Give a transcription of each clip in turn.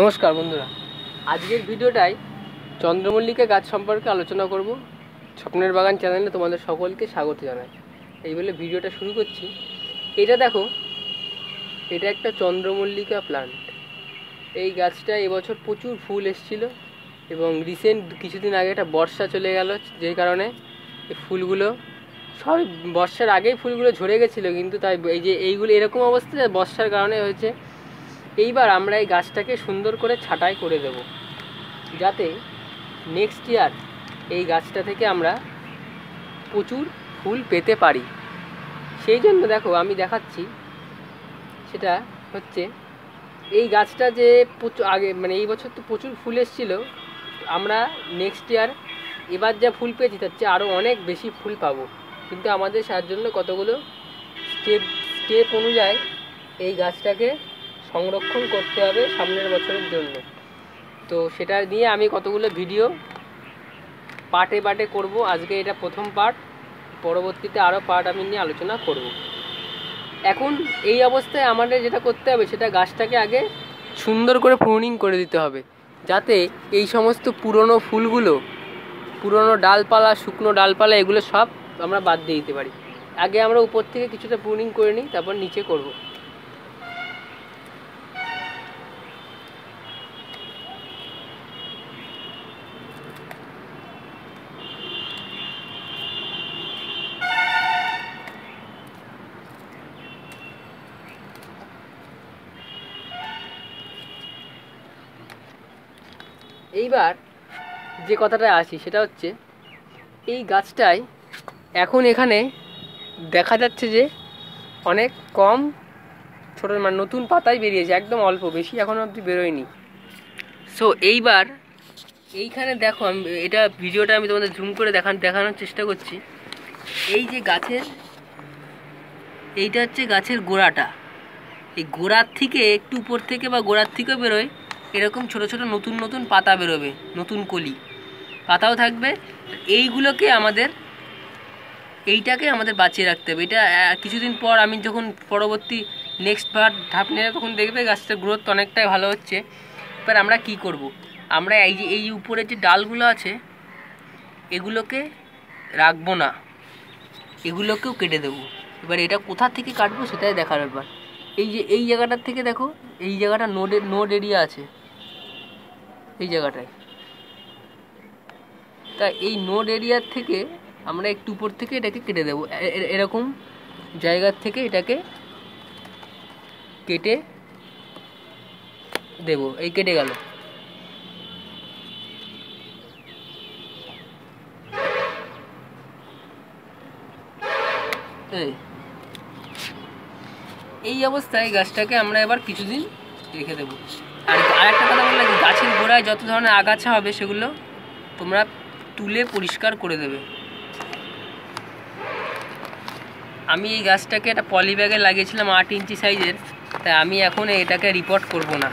নমস্কার বন্ধুরা। আজকের ভিডিওটাই চন্দ্রমল্লিকা গাছ সম্পর্কে আলোচনা করব। স্বপ্নের বাগান চ্যানেলে তোমাদের সকলকে স্বাগত জানাই। এই বলে ভিডিওটা শুরু করছি। এটা দেখো, এটা একটা চন্দ্রমল্লিকা প্লান্ট এই গাছটা এবছর প্রচুর ফুল এসেছিল এবং রিসেন্ট কিছুদিন আগে একটা বর্ষা চলে গেল, যে কারণে এই ফুলগুলো সব বর্ষার আগেই ফুলগুলো ঝরে গেছিল, কিন্তু তাই এই যে এইগুলো এরকম অবস্থা বর্ষার কারণে হয়েছে এইবার আমরা এই গাছটাকে সুন্দর করে ছাঁটাই করে দেব, যাতে নেক্সট ইয়ার এই গাছটা থেকে আমরা প্রচুর ফুল পেতে পারি। সেই জন্য দেখো আমি দেখাচ্ছি, সেটা হচ্ছে এই গাছটা যে প্রচুর আগে মানে এই বছর তো প্রচুর ফুল এসেছিল, আমরা নেক্সট ইয়ার এবার যা ফুল পেয়েছি তার চেয়ে আরও অনেক বেশি ফুল পাবো। কিন্তু আমাদের তার জন্য কতগুলো স্টেপ স্টেপ অনুযায়ী এই গাছটাকে সংরক্ষণ করতে হবে সামনের বছরের জন্য। তো সেটা নিয়ে আমি কতগুলো ভিডিও পার্টে পার্টে করব। আজকে এটা প্রথম পার্ট। পরবর্তীতে আরও পার্ট আমি নিয়ে আলোচনা করব। এখন এই অবস্থায় আমাদের যেটা করতে হবে, সেটা গাছটাকে আগে সুন্দর করে প্রুনিং করে দিতে হবে। যাতে এই সমস্ত পুরনো ফুলগুলো, পুরনো ডালপালা, শুকনো ডালপালা, এগুলো সব আমরা বাদ দিয়ে দিতে পারি। আগে আমরা উপর থেকে কিছুটা প্রুনিং করে নিই, তারপর নিচে করব। এইবার যে কথাটা আসি, সেটা হচ্ছে এই গাছটায় এখন এখানে দেখা যাচ্ছে যে অনেক কম ছোটো মানে নতুন পাতাই বেরিয়েছে, একদম অল্প, বেশি এখনও অবধি বেরোয়নি। সো এইবার এইখানে দেখো, আমি, এটা ভিডিওটা আমি তোমাদের জুম করে দেখান দেখানোর চেষ্টা করছি। এই যে গাছের, এইটা হচ্ছে গাছের গোড়াটা। এই গোড়ার থেকে একটু উপর থেকে বা গোড়ার থেকেও বেরোয় এরকম ছোট ছোট নতুন নতুন পাতা বেরোবে, নতুন কলি। পাতাও থাকবে। এইগুলোকে আমাদের, এইটাকে আমাদের বাঁচিয়ে রাখতে হবে। এটা কিছুদিন পর আমি যখন পরবর্তী নেক্সট বার ধাপ নেবে তখন দেখবে গাছটার গ্রোথ অনেকটাই ভালো হচ্ছে। এবার আমরা কি করব। আমরা এই যে, এই উপরে যে ডালগুলো আছে, এগুলোকে রাখব না। এগুলোকেও কেটে দেবো। এবার এটা কোথা থেকে কাটবো সেটাই দেখার ব্যাপার। এই যে, এই জায়গাটার থেকে দেখো, এই জায়গাটা নোডের নোড এরিয়া আছে। এই জায়গাটায়। তা এই নোড এরিয়ার থেকে আমরা একটু উপর থেকে এটাকে কেটে দেবো। এরকম জায়গার থেকে এটাকে কেটে দেব। এই কেটে গেল। এই অবস্থায় গাছটাকে আমরা এবার কিছুদিন রেখে দেবো। আর আরেকটা কথা বললাম যে, গাছের গোড়ায় যত ধরনের আগাছা হবে সেগুলো তোমরা তুলে পরিষ্কার করে দেবে। আমি এই গাছটাকে একটা পলি ব্যাগে লাগিয়েছিলাম আট ইঞ্চি সাইজের তাই আমি এখন এটাকে রিপোর্ট করব না।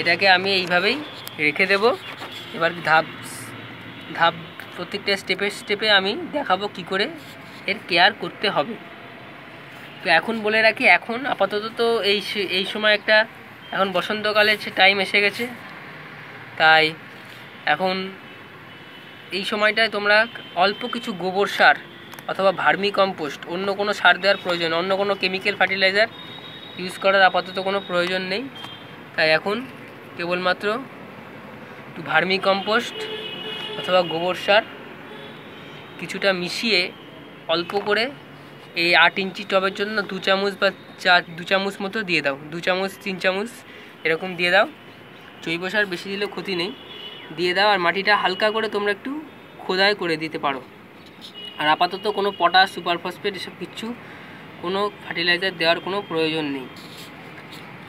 এটাকে আমি এইভাবেই রেখে দেব। এবার ধাপ ধাপ প্রত্যেকটা স্টেপে স্টেপে আমি দেখাবো কি করে এর কেয়ার করতে হবে। তো এখন বলে রাখি, এখন আপাতত তো এই এই সময় একটা, এখন বসন্তকালে টাইম এসে গেছে। তাই এখন এই সময়টায় তোমরা অল্প কিছু গোবর সার অথবা ভার্মি কম্পোস্ট অন্য কোনো সার দেওয়ার প্রয়োজন, অন্য কোনো কেমিক্যাল ফার্টিলাইজার ইউজ করার আপাতত কোনো প্রয়োজন নেই। তাই এখন কেবলমাত্র একটু ভার্মি কম্পোস্ট অথবা গোবর সার কিছুটা মিশিয়ে অল্প করে এই আট ইঞ্চি টবের জন্য দু চামচ বা চার, দু চামচ মতো দিয়ে দাও। দু চামচ, তিন চামচ এরকম দিয়ে দাও। জৈব সার বেশি দিলেও ক্ষতি নেই। দিয়ে দাও আর মাটিটা হালকা করে তোমরা একটু খোদাই করে দিতে পারো। আর আপাতত কোনো পটাশ, সুপার ফসফেট এসব কিচ্ছু, কোনো ফার্টিলাইজার দেওয়ার কোনো প্রয়োজন নেই।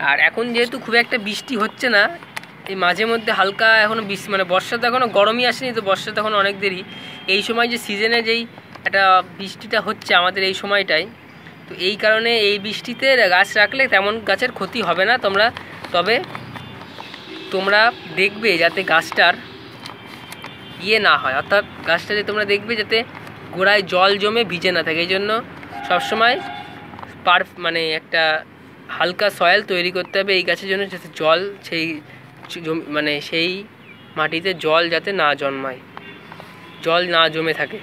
আর এখন যেহেতু খুব একটা বৃষ্টি হচ্ছে না, এই মাঝে মধ্যে হালকা এখনও বৃষ্টি মানে বর্ষাতে এখনও গরমই আসেনি, তো বর্ষাতে এখন অনেক দেরি। এই সময় যে সিজনে যেই একটা বৃষ্টিটা হচ্ছে আমাদের এই সময়টায়। তো এই কারণে এই বৃষ্টিতে গাছ রাখলে তেমন গাছের ক্ষতি হবে না তোমরা। তবে তোমরা দেখবে যাতে গাছটার ইয়ে না হয়। অর্থাৎ গাছটাতে তোমরা দেখবে যাতে গোড়ায় জল জমে ভিজে না থাকে। এই জন্য সবসময় পার মানে একটা হালকা সয়েল তৈরি করতে হবে এই গাছের জন্য, যাতে জল সেই মানে সেই মাটিতে জল যাতে না জন্মায়। জল না জমে থাকে।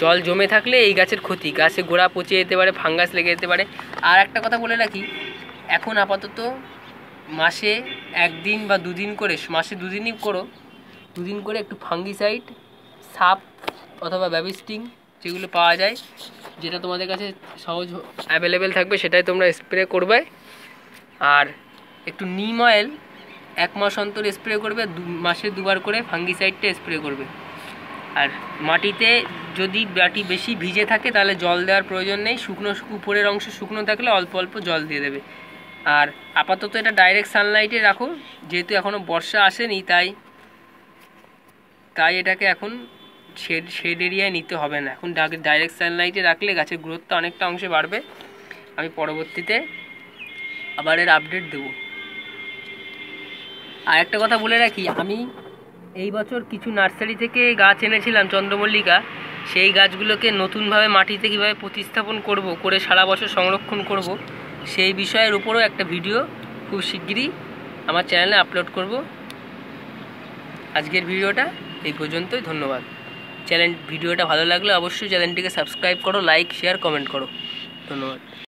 জল জমে থাকলে এই গাছের ক্ষতি। গাছে গোড়া পচে যেতে পারে, ফাঙ্গাস লেগে যেতে পারে। আর একটা কথা বলে রাখি, এখন আপাতত মাসে একদিন বা দুদিন করে, মাসে দুদিনই করো। দুদিন করে একটু ফাঙ্গিসাইড, সাপ অথবা ব্যাবিস্টিং যেগুলো পাওয়া যায়, যেটা তোমাদের কাছে সহজ অ্যাভেলেবেল থাকবে, সেটাই তোমরা স্প্রে করবে। আর একটু নিম অয়েল, এক মাস অন্তর স্প্রে করবে, দু, মাসে দুবার করে ফাঙ্গিসাইডটা স্প্রে করবে। আর মাটিতে যদি মাটি বেশি ভিজে থাকে, তাহলে জল দেওয়ার প্রয়োজন নেই। শুকনো উপরের অংশ শুকনো থাকলে অল্প অল্প জল দিয়ে দেবে। আর আপাতত এটা ডাইরেক্ট সানলাইটে রাখো, যেহেতু এখনও বর্ষা আসেনি, তাই তাই এটাকে এখন শেড শেড এরিয়ায় নিতে হবে না। এখন ডাইরেক্ট সানলাইটে রাখলে গাছের গ্রোথটা অনেকটা অংশে বাড়বে। আমি পরবর্তীতে আবার এর আপডেট দেবো। আর একটা কথা বলে রাখি, আমি এই বছর কিছু নার্সারি থেকে গাছ এনেছিলাম, চন্দ্রমল্লিকা। সেই গাছগুলোকে নতুনভাবে মাটিতে কীভাবে প্রতিস্থাপন করব, করে সারা বছর সংরক্ষণ করব, সেই বিষয়ের উপরও একটা ভিডিও খুব শিগগিরই আমার চ্যানেলে আপলোড করব। আজকের ভিডিওটা এই পর্যন্তই, ধন্যবাদ। চ্যানেল, ভিডিওটা ভালো লাগলে অবশ্যই চ্যানেলটিকে সাবস্ক্রাইব করো, লাইক, শেয়ার, কমেন্ট করো। ধন্যবাদ।